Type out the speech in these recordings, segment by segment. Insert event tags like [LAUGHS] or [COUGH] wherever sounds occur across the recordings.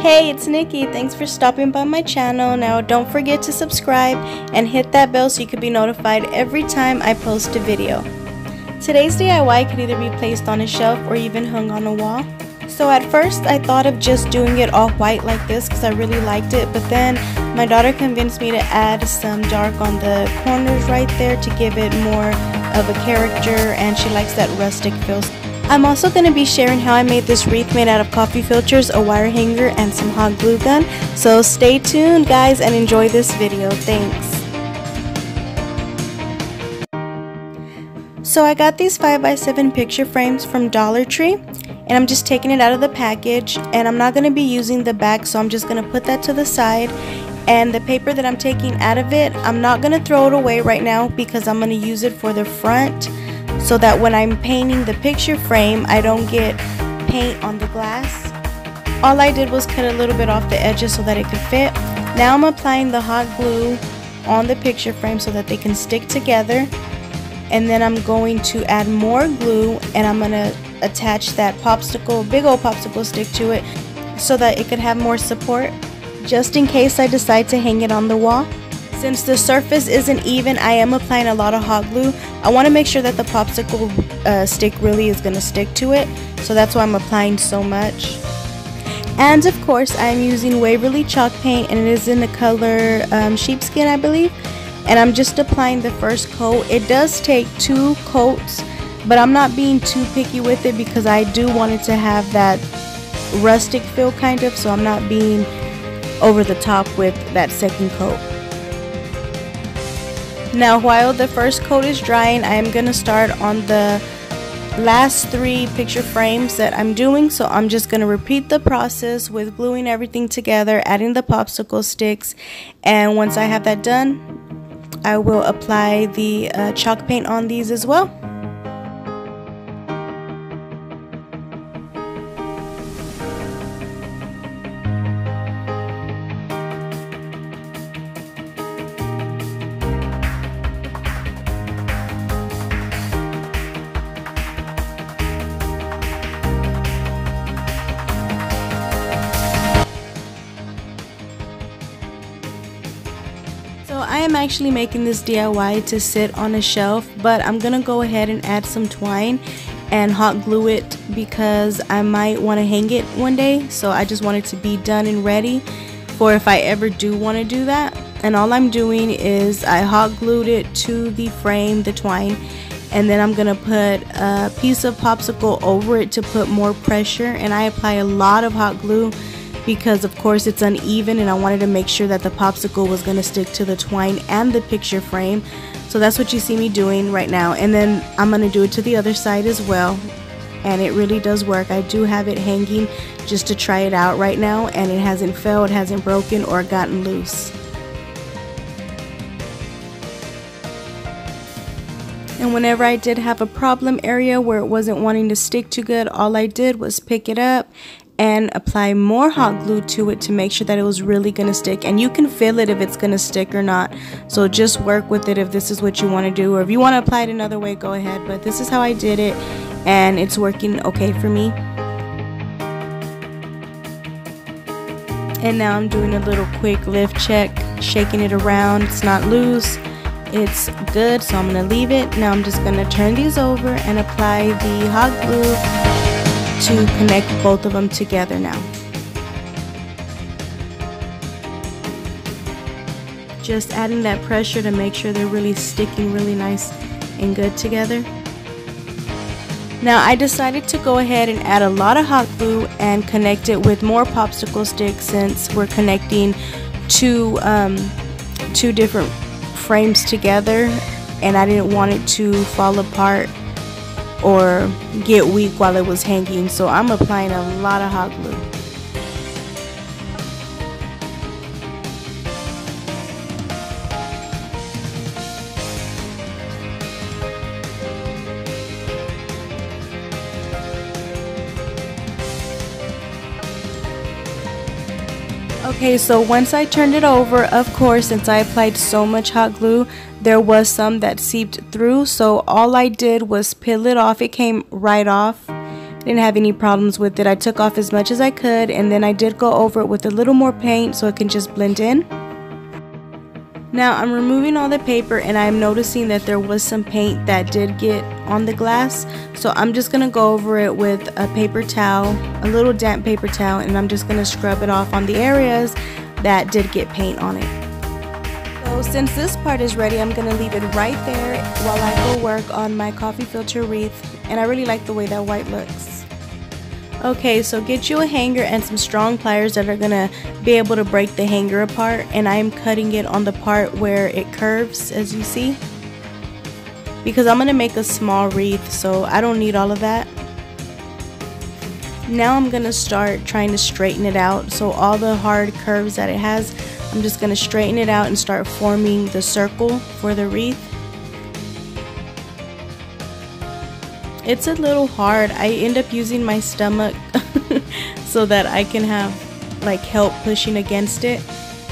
Hey, it's Nikki. Thanks for stopping by my channel. Now, don't forget to subscribe and hit that bell so you can be notified every time I post a video. Today's DIY could either be placed on a shelf or even hung on a wall. So at first I thought of just doing it all white like this because I really liked it but then my daughter convinced me to add some dark on the corners right there to give it more of a character and she likes that rustic feel. I'm also going to be sharing how I made this wreath made out of coffee filters, a wire hanger, and some hot glue gun. So stay tuned guys and enjoy this video. Thanks. So I got these 5x7 picture frames from Dollar Tree and I'm just taking it out of the package and I'm not going to be using the back so I'm just going to put that to the side and the paper that I'm taking out of it I'm not going to throw it away right now because I'm going to use it for the front so that when I'm painting the picture frame, I don't get paint on the glass. All I did was cut a little bit off the edges so that it could fit. Now I'm applying the hot glue on the picture frame so that they can stick together. And then I'm going to add more glue and I'm going to attach that popsicle, big old popsicle stick to it so that it could have more support just in case I decide to hang it on the wall. Since the surface isn't even, I am applying a lot of hot glue. I want to make sure that the popsicle uh, stick really is going to stick to it. So that's why I'm applying so much. And of course, I am using Waverly chalk paint and it is in the color um, sheepskin, I believe. And I'm just applying the first coat. It does take two coats, but I'm not being too picky with it because I do want it to have that rustic feel kind of. So I'm not being over the top with that second coat. Now while the first coat is drying, I am going to start on the last three picture frames that I'm doing. So I'm just going to repeat the process with gluing everything together, adding the popsicle sticks. And once I have that done, I will apply the uh, chalk paint on these as well. Am actually making this DIY to sit on a shelf, but I'm going to go ahead and add some twine and hot glue it because I might want to hang it one day. So I just want it to be done and ready for if I ever do want to do that. And all I'm doing is I hot glued it to the frame, the twine, and then I'm gonna put a piece of popsicle over it to put more pressure and I apply a lot of hot glue because of course it's uneven and I wanted to make sure that the popsicle was going to stick to the twine and the picture frame. So that's what you see me doing right now. And then I'm going to do it to the other side as well. And it really does work. I do have it hanging just to try it out right now and it hasn't fell, it hasn't broken or gotten loose. And whenever I did have a problem area where it wasn't wanting to stick too good, all I did was pick it up and apply more hot glue to it to make sure that it was really going to stick. And you can feel it if it's going to stick or not. So just work with it if this is what you want to do. Or if you want to apply it another way go ahead. But this is how I did it and it's working okay for me. And now I'm doing a little quick lift check shaking it around. It's not loose. It's good so I'm to leave it. Now I'm just to turn these over and apply the hot glue to connect both of them together now. Just adding that pressure to make sure they're really sticking really nice and good together. Now I decided to go ahead and add a lot of hot glue and connect it with more popsicle sticks since we're connecting two, um, two different frames together and I didn't want it to fall apart or get weak while it was hanging. So I'm applying a lot of hot glue Okay, so once I turned it over, of course, since I applied so much hot glue, there was some that seeped through. So all I did was peel it off. It came right off didn't have any problems with it. I took off as much as I could and then I did go over it with a little more paint so it can just blend in. Now I'm removing all the paper and I'm noticing that there was some paint that did get on the glass. So I'm just going to go over it with a paper towel, a little damp paper towel, and I'm just going to scrub it off on the areas that did get paint on it. So since this part is ready, I'm going to leave it right there while I go work on my coffee filter wreath. And I really like the way that white looks. Okay, so get you a hanger and some strong pliers that are going to be able to break the hanger apart. And I'm cutting it on the part where it curves, as you see. Because I'm going to make a small wreath, so I don't need all of that. Now I'm going to start trying to straighten it out. So all the hard curves that it has, I'm just going to straighten it out and start forming the circle for the wreath. It's a little hard. I end up using my stomach [LAUGHS] so that I can have like help pushing against it.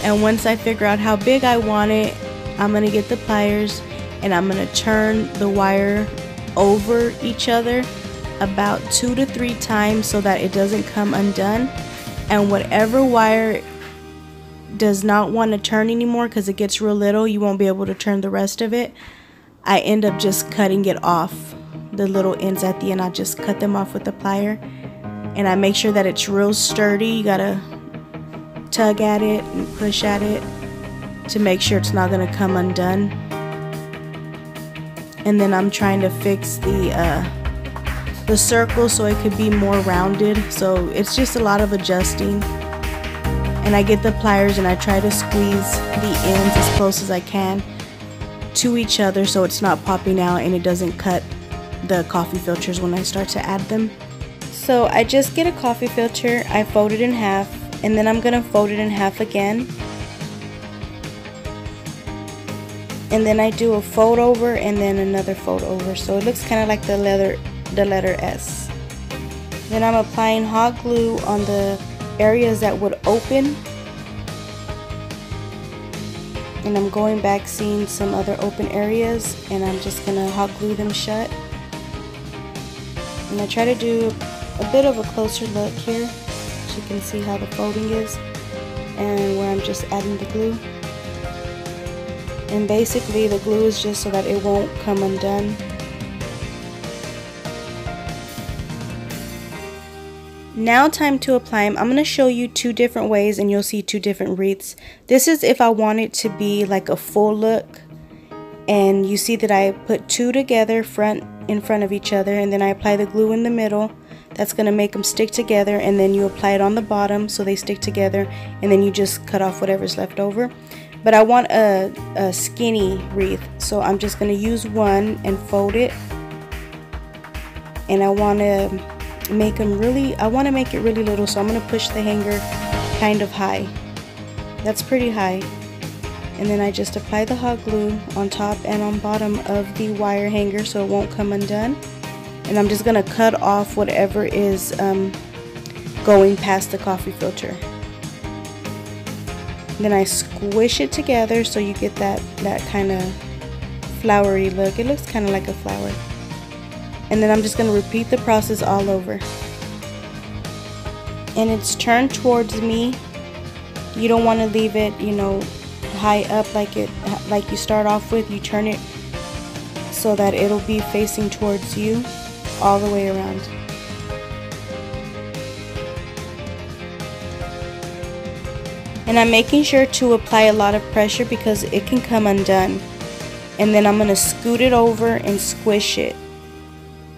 And once I figure out how big I want it, I'm to get the pliers and I'm to turn the wire over each other about two to three times so that it doesn't come undone. And whatever wire does not want to turn anymore because it gets real little, you won't be able to turn the rest of it. I end up just cutting it off the little ends at the end I just cut them off with the plier. And I make sure that it's real sturdy. You gotta tug at it and push at it to make sure it's not gonna come undone. And then I'm trying to fix the uh, the circle so it could be more rounded. So it's just a lot of adjusting. And I get the pliers and I try to squeeze the ends as close as I can to each other so it's not popping out and it doesn't cut the coffee filters when I start to add them. So I just get a coffee filter, I fold it in half, and then I'm going to fold it in half again. And then I do a fold over and then another fold over. So it looks kind of like the letter, the letter S. Then I'm applying hot glue on the areas that would open. And I'm going back seeing some other open areas and I'm just going to hot glue them shut and I try to do a bit of a closer look here so you can see how the folding is and where I'm just adding the glue and basically the glue is just so that it won't come undone Now time to apply them. I'm going to show you two different ways and you'll see two different wreaths. This is if I want it to be like a full look and you see that I put two together front in front of each other and then I apply the glue in the middle. That's going to make them stick together and then you apply it on the bottom so they stick together and then you just cut off whatever's left over. But I want a, a skinny wreath so I'm just going to use one and fold it. And I want to make them really I want to make it really little so I'm going to push the hanger kind of high. That's pretty high and then I just apply the hot glue on top and on bottom of the wire hanger so it won't come undone. And I'm just gonna cut off whatever is um, going past the coffee filter. Then I squish it together so you get that that kind of flowery look. It looks kind of like a flower. And then I'm just to repeat the process all over. And it's turned towards me. You don't want to leave it you know high up like it like you start off with you turn it so that it'll be facing towards you all the way around. And I'm making sure to apply a lot of pressure because it can come undone. And then I'm going to scoot it over and squish it.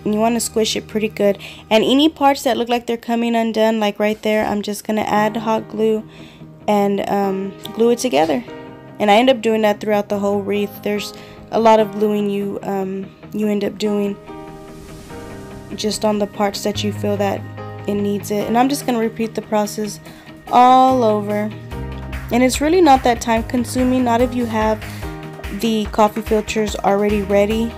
And you want to squish it pretty good. And any parts that look like they're coming undone like right there I'm just going to add hot glue and um, glue it together and I end up doing that throughout the whole wreath. There's a lot of gluing you um, you end up doing just on the parts that you feel that it needs it. And I'm just going to repeat the process all over. And it's really not that time consuming, not if you have the coffee filters already ready.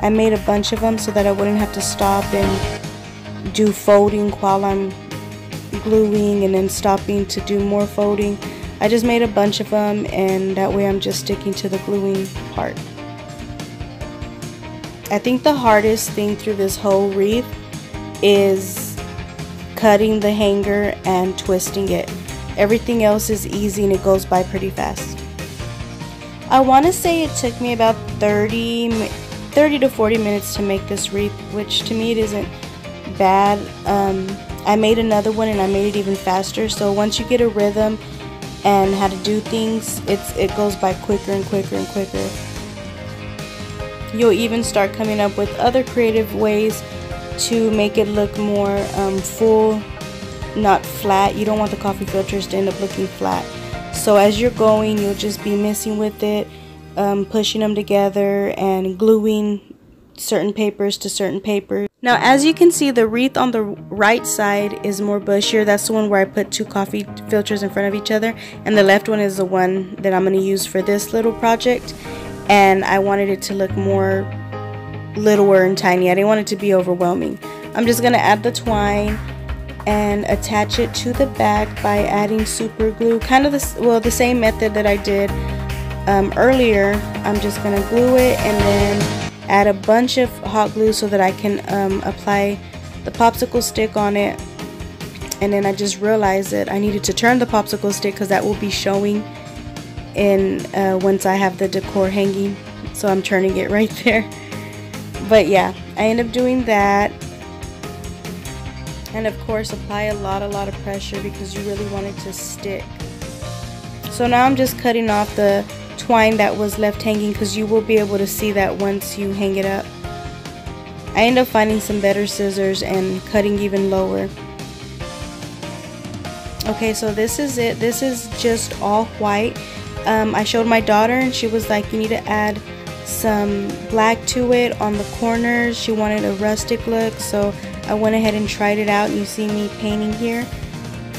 I made a bunch of them so that I wouldn't have to stop and do folding while I'm gluing and then stopping to do more folding. I just made a bunch of them and that way I'm just sticking to the gluing part. I think the hardest thing through this whole wreath is cutting the hanger and twisting it. Everything else is easy and it goes by pretty fast. I want to say it took me about 30, 30 to 40 minutes to make this wreath, which to me it isn't bad. Um, I made another one and I made it even faster. So once you get a rhythm and how to do things, it's it goes by quicker and quicker and quicker. You'll even start coming up with other creative ways to make it look more um, full, not flat. You don't want the coffee filters to end up looking flat. So as you're going, you'll just be messing with it, um, pushing them together and gluing certain papers to certain papers. Now as you can see the wreath on the right side is more bushier. That's the one where I put two coffee filters in front of each other and the left one is the one that I'm going to use for this little project and I wanted it to look more littler and tiny. I didn't want it to be overwhelming. I'm just going to add the twine and attach it to the back by adding super glue. Kind of the, well, the same method that I did um, earlier. I'm just going to glue it and then add a bunch of hot glue so that I can um, apply the popsicle stick on it. And then I just realized that I needed to turn the popsicle stick because that will be showing in uh, once I have the decor hanging. So I'm turning it [LAUGHS] right there. But yeah I end up doing that. And of course apply a lot a lot of pressure because you really want it to stick. So now I'm just cutting off the twine that was left hanging because you will be able to see that once you hang it up. I end up finding some better scissors and cutting even lower. Okay so this is it. This is just all white. Um, I showed my daughter and she was like you need to add some black to it on the corners. She wanted a rustic look so I went ahead and tried it out you see me painting here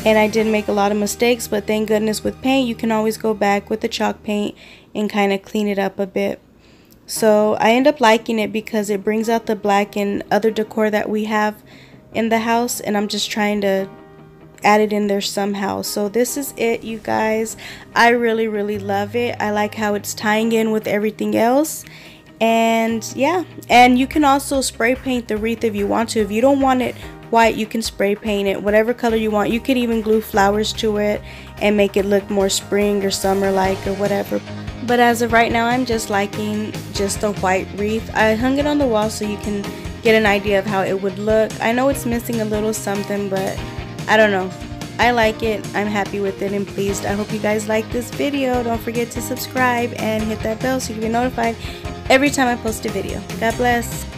and I did make a lot of mistakes but thank goodness with paint you can always go back with the chalk paint and kind of clean it up a bit. So I end up liking it because it brings out the black and other decor that we have in the house and I'm just trying to add it in there somehow. So this is it you guys. I really really love it. I like how it's tying in with everything else. And yeah. And you can also spray paint the wreath if you want to. If you don't want it white you can spray paint it whatever color you want you could even glue flowers to it and make it look more spring or summer like or whatever but as of right now I'm just liking just a white wreath I hung it on the wall so you can get an idea of how it would look I know it's missing a little something but I don't know. I like it. I'm happy with it and pleased. I hope you guys like this video. Don't forget to subscribe and hit that bell so you can be notified every time I post a video. God bless.